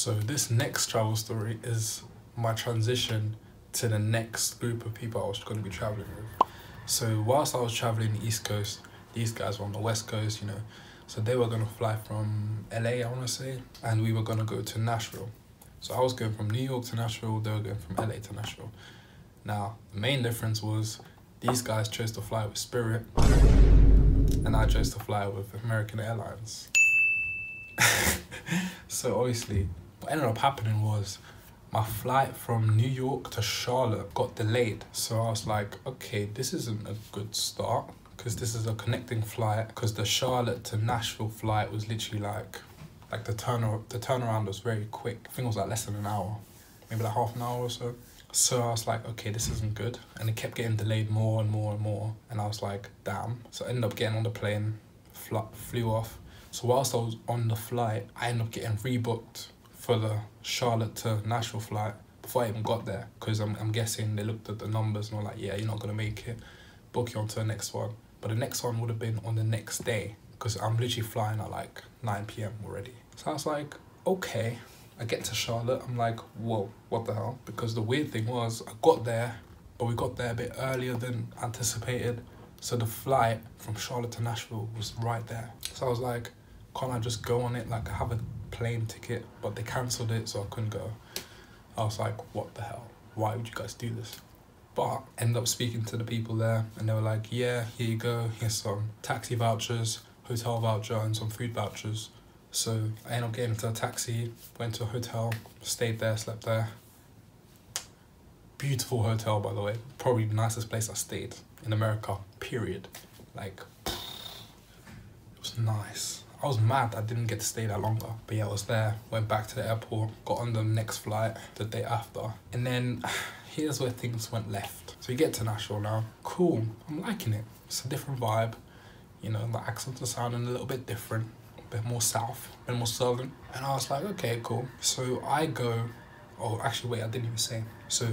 So this next travel story is my transition to the next group of people I was going to be traveling with. So whilst I was traveling the East Coast, these guys were on the West Coast, you know. So they were going to fly from LA, I want to say, and we were going to go to Nashville. So I was going from New York to Nashville, they were going from LA to Nashville. Now, the main difference was these guys chose to fly with Spirit, and I chose to fly with American Airlines. so obviously, what ended up happening was my flight from New York to Charlotte got delayed. So I was like, okay, this isn't a good start because this is a connecting flight because the Charlotte to Nashville flight was literally like like the turn the turnaround was very quick. I think it was like less than an hour, maybe like half an hour or so. So I was like, okay, this isn't good. And it kept getting delayed more and more and more. And I was like, damn. So I ended up getting on the plane, fl flew off. So whilst I was on the flight, I ended up getting rebooked for the Charlotte to Nashville flight before I even got there. Because I'm, I'm guessing they looked at the numbers and were like, yeah, you're not going to make it. Book you onto the next one. But the next one would have been on the next day. Because I'm literally flying at like 9 p.m. already. So I was like, okay. I get to Charlotte, I'm like, whoa, what the hell? Because the weird thing was, I got there, but we got there a bit earlier than anticipated. So the flight from Charlotte to Nashville was right there. So I was like, can't I just go on it? Like, I have a plane ticket, but they cancelled it, so I couldn't go. I was like, what the hell? Why would you guys do this? But ended up speaking to the people there, and they were like, yeah, here you go. Here's some taxi vouchers, hotel voucher, and some food vouchers. So I ended up getting into a taxi, went to a hotel, stayed there, slept there. Beautiful hotel, by the way. Probably the nicest place I stayed in America, period. Like, it was nice. I was mad I didn't get to stay that longer. But yeah, I was there, went back to the airport, got on the next flight the day after. And then here's where things went left. So we get to Nashville now. Cool, I'm liking it. It's a different vibe. You know, the accents are sounding a little bit different a bit more south, a bit more southern. And I was like, okay, cool. So I go, oh, actually, wait, I didn't even say. So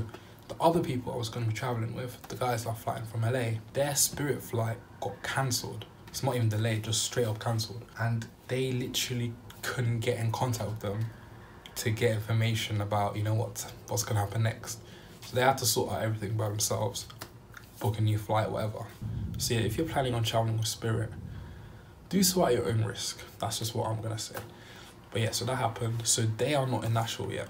the other people I was going to be traveling with, the guys that are flying from LA, their Spirit flight got cancelled. It's not even delayed, just straight up cancelled. And they literally couldn't get in contact with them to get information about, you know, what what's going to happen next. So they had to sort out everything by themselves, book a new flight, whatever. So yeah, if you're planning on traveling with Spirit, do so at your own risk. That's just what I'm gonna say. But yeah, so that happened. So they are not in Nashville yet.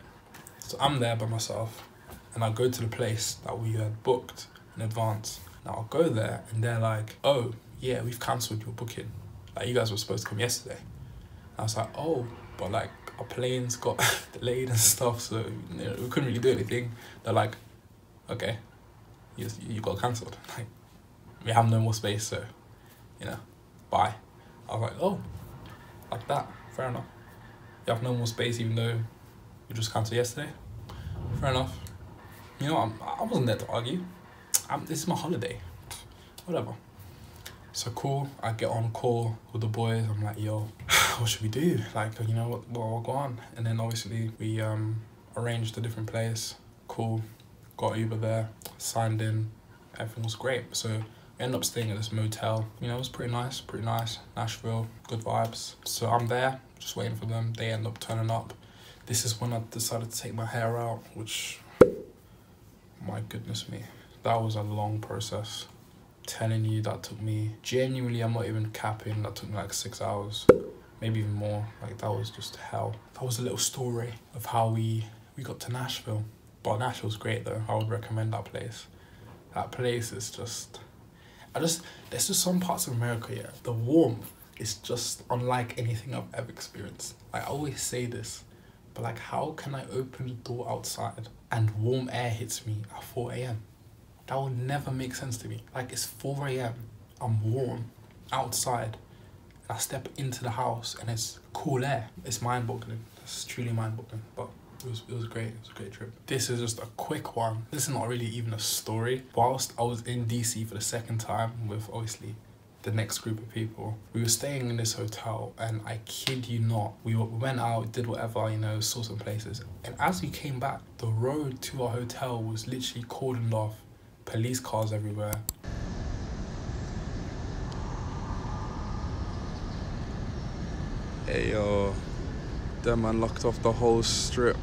So I'm there by myself and I go to the place that we had booked in advance. Now I'll go there and they're like, oh, yeah, we've cancelled your booking. Like you guys were supposed to come yesterday. And I was like, oh, but like our planes got delayed and stuff, so you know, we couldn't really do anything. They're like, okay, you, you got cancelled. Like, we have no more space, so, you know, bye. I was like, oh, like that, fair enough. You have no more space even though you just cancelled yesterday. Fair enough. You know, I'm, I wasn't there to argue. I'm, this is my holiday. Whatever. So cool, I get on call with the boys. I'm like, yo, what should we do? Like, you know, what, what will go on? And then obviously we um, arranged a different place. Cool, got Uber there, signed in, everything was great. So we End up staying at this motel. You know, it was pretty nice, pretty nice. Nashville, good vibes. So I'm there, just waiting for them. They end up turning up. This is when I decided to take my hair out, which, my goodness me, that was a long process. Telling you that took me, genuinely, I'm not even capping, that took me like six hours, maybe even more. Like that was just hell. That was a little story of how we, we got to Nashville. But Nashville's great though, I would recommend that place. That place is just, I just there's just some parts of America, yeah. The warmth is just unlike anything I've ever experienced. I always say this, but like how can I open the door outside and warm air hits me at 4 a.m.? That would never make sense to me. Like it's 4 a.m. I'm warm outside. I step into the house and it's cool air. It's mind boggling. It's truly mind boggling. But it was, it was great. It was a great trip. This is just a quick one. This is not really even a story. Whilst I was in DC for the second time with obviously the next group of people. We were staying in this hotel, and I kid you not, we went out, did whatever, you know, saw some places. And as we came back, the road to our hotel was literally cordoned off, police cars everywhere. Hey yo, That man locked off the whole strip.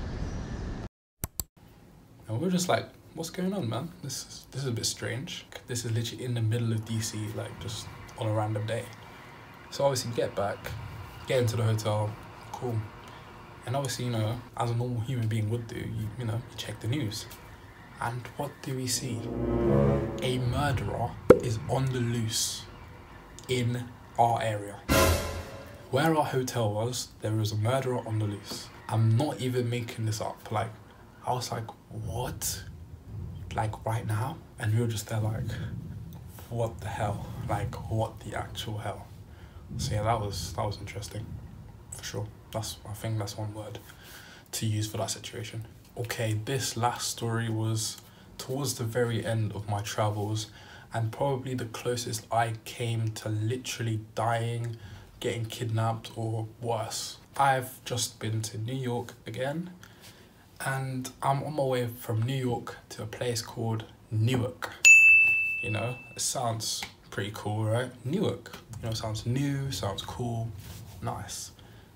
And we're just like, what's going on, man? This is, this is a bit strange. This is literally in the middle of DC, like just on a random day. So obviously get back, get into the hotel, cool. And obviously, you know, as a normal human being would do, you, you know, you check the news. And what do we see? A murderer is on the loose in our area. Where our hotel was, there was a murderer on the loose. I'm not even making this up. Like, I was like, what? Like, right now? And we were just there, like, what the hell? Like, what the actual hell? So, yeah, that was, that was interesting. For sure. That's, I think that's one word to use for that situation. Okay, this last story was towards the very end of my travels and probably the closest I came to literally dying, getting kidnapped, or worse. I've just been to New York again, and I'm on my way from New York to a place called Newark. You know, it sounds pretty cool, right? Newark. You know, sounds new, sounds cool, nice.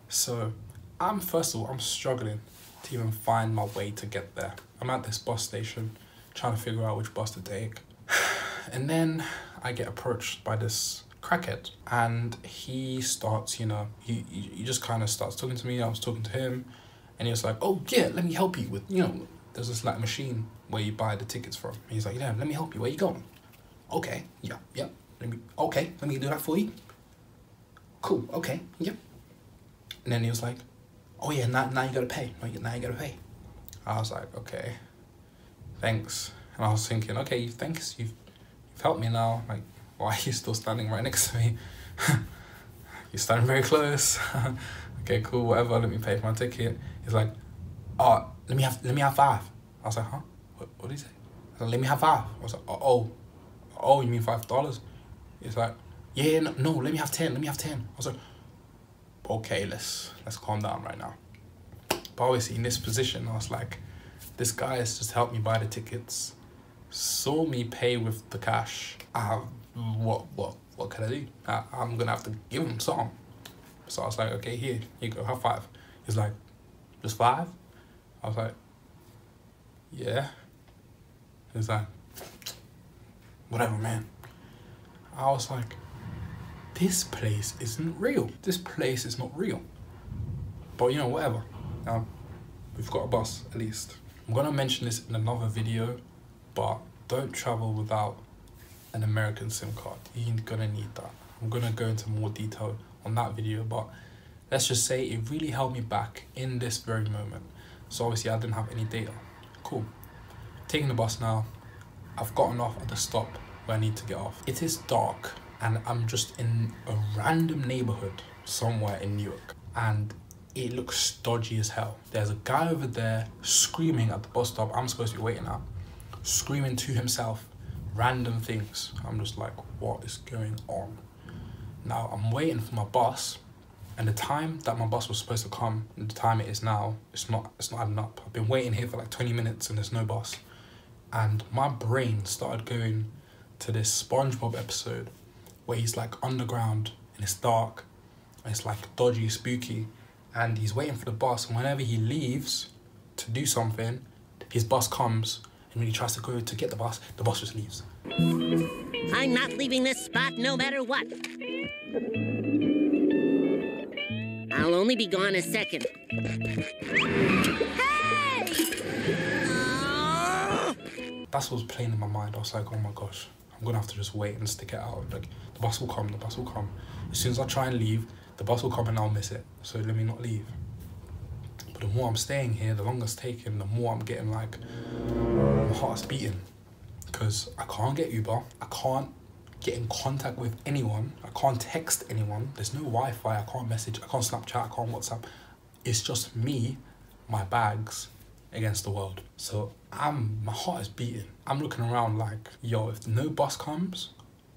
So, I'm first of all, I'm struggling to even find my way to get there. I'm at this bus station trying to figure out which bus to take. And then I get approached by this crackhead and he starts, you know, he, he just kind of starts talking to me. I was talking to him and he was like, oh yeah, let me help you with, you know, there's this like machine where you buy the tickets from. And he's like, yeah, let me help you. Where you going? Okay, yeah, yeah. Let me, okay, let me do that for you. Cool, okay, yep. And then he was like, oh yeah, now, now you gotta pay. Now you gotta pay. I was like, okay, thanks. And I was thinking, okay, thanks, you've helped me now. Like, why are you still standing right next to me? You're standing very close. okay, cool, whatever. Let me pay for my ticket. He's like, oh, let me have, let me have five. I was like, huh? What, what did he say? Like, let me have five. I was like, oh, oh, oh, you mean five dollars? He's like, yeah, no, no, let me have ten. Let me have ten. I was like, okay, let's let's calm down right now. But obviously, in this position, I was like, this guy has just helped me buy the tickets saw me pay with the cash, uh, what what what can I do? I, I'm gonna have to give him some. So I was like, okay, here, you go, have five. He's like, just five? I was like, yeah. He's like, whatever, man. I was like, this place isn't real. This place is not real. But you know, whatever. Um, we've got a bus, at least. I'm gonna mention this in another video but don't travel without an American SIM card. You're gonna need that. I'm gonna go into more detail on that video, but let's just say it really held me back in this very moment. So obviously I didn't have any data. Cool. Taking the bus now. I've gotten off at the stop where I need to get off. It is dark and I'm just in a random neighborhood somewhere in New York and it looks dodgy as hell. There's a guy over there screaming at the bus stop I'm supposed to be waiting at screaming to himself random things. I'm just like, what is going on? Now I'm waiting for my bus, and the time that my bus was supposed to come, and the time it is now, it's not it's not adding up. I've been waiting here for like 20 minutes and there's no bus. And my brain started going to this SpongeBob episode where he's like underground and it's dark and it's like dodgy, spooky, and he's waiting for the bus. And whenever he leaves to do something, his bus comes and when he tries to go to get the bus, the bus just leaves. I'm not leaving this spot no matter what. I'll only be gone a second. Hey! That's what was playing in my mind. I was like, oh my gosh, I'm gonna have to just wait and stick it out. Like, the bus will come, the bus will come. As soon as I try and leave, the bus will come and I'll miss it. So let me not leave. But the more I'm staying here, the longer it's taking, the more I'm getting like, my heart's beating. Because I can't get Uber, I can't get in contact with anyone, I can't text anyone, there's no Wi Fi, I can't message, I can't Snapchat, I can't WhatsApp. It's just me, my bags, against the world. So I'm, my heart is beating. I'm looking around like, yo, if no bus comes,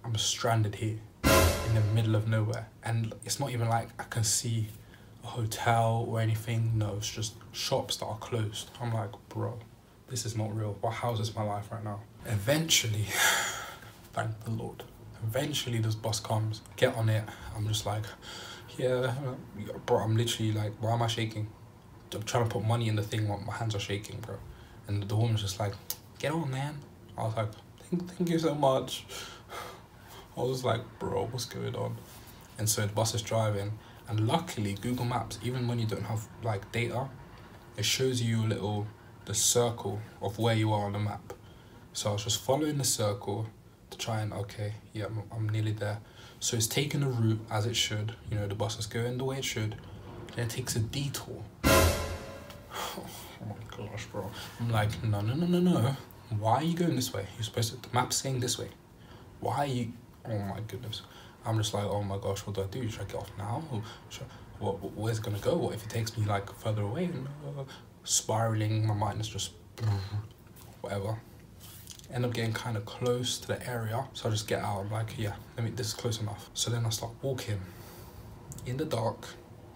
I'm stranded here in the middle of nowhere. And it's not even like I can see a hotel or anything. No, it's just shops that are closed. I'm like, bro, this is not real. What house is my life right now? Eventually, thank the Lord. Eventually, this bus comes. Get on it. I'm just like, yeah, bro, I'm literally like, why am I shaking? I'm trying to put money in the thing my hands are shaking, bro. And the woman's just like, get on, man. I was like, thank, thank you so much. I was like, bro, what's going on? And so the bus is driving, and luckily Google Maps, even when you don't have like data, it shows you a little the circle of where you are on the map. So I was just following the circle to try and okay, yeah, I'm, I'm nearly there. So it's taking the route as it should. You know, the bus is going the way it should. Then it takes a detour. Oh my gosh, bro. I'm like, no, no, no, no, no. Why are you going this way? You're supposed to. The map's saying this way. Why are you? Oh my goodness. I'm just like, oh my gosh, what do I do? Should I get off now? Should what, where's it gonna go? What if it takes me like further away? And, uh, spiraling, my mind is just whatever. End up getting kind of close to the area, so I just get out. I'm like, yeah, let me. This is close enough. So then I start walking in the dark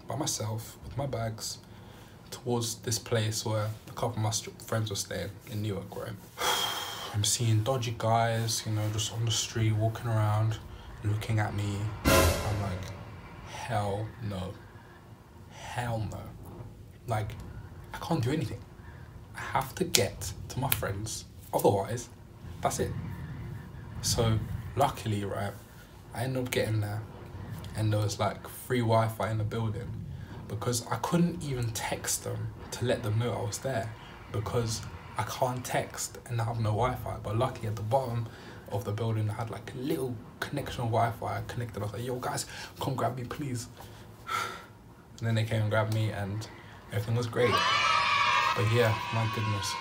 by myself with my bags towards this place where a couple of my friends were staying in Newark, right? I'm seeing dodgy guys, you know, just on the street walking around looking at me. I'm like, hell no. Hell no. Like, I can't do anything. I have to get to my friends. Otherwise, that's it. So, luckily, right, I ended up getting there and there was like free Wi Fi in the building because I couldn't even text them to let them know I was there because I can't text and I have no Wi Fi. But luckily, at the bottom, of the building I had like a little connection Wi-Fi connected. I was like, yo guys, come grab me please. And then they came and grabbed me and everything was great. But yeah, my goodness,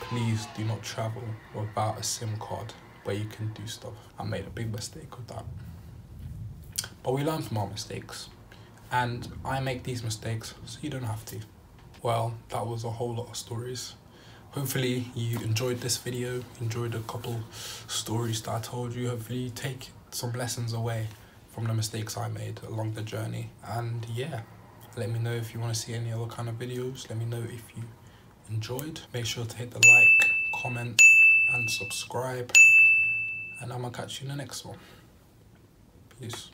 please do not travel without a SIM card where you can do stuff. I made a big mistake with that. But we learn from our mistakes. And I make these mistakes so you don't have to. Well, that was a whole lot of stories. Hopefully you enjoyed this video enjoyed a couple stories that i told you. Hopefully you take some lessons away from the mistakes i made along the journey. And yeah let me know if you want to see any other kind of videos. Let me know if you enjoyed. Make sure to hit the like comment and subscribe. And i'm gonna catch you in the next one. Peace